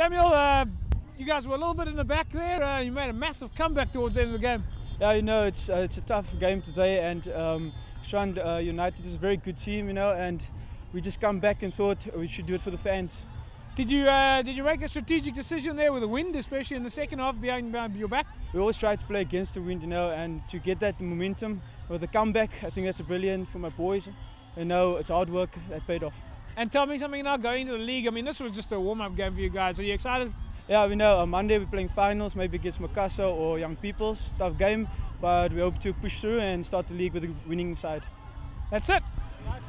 Samuel, uh, you guys were a little bit in the back there. Uh, you made a massive comeback towards the end of the game. Yeah, you know, it's uh, it's a tough game today, and um, Strand uh, United is a very good team, you know, and we just come back and thought we should do it for the fans. Did you uh, did you make a strategic decision there with the wind, especially in the second half behind, behind your back? We always try to play against the wind, you know, and to get that momentum with the comeback, I think that's brilliant for my boys. You know, it's hard work that paid off. And tell me something now going into the league. I mean, this was just a warm up game for you guys. Are you excited? Yeah, we know on Monday we're playing finals, maybe against Macassar or Young People's. Tough game, but we hope to push through and start the league with a winning side. That's it. Nice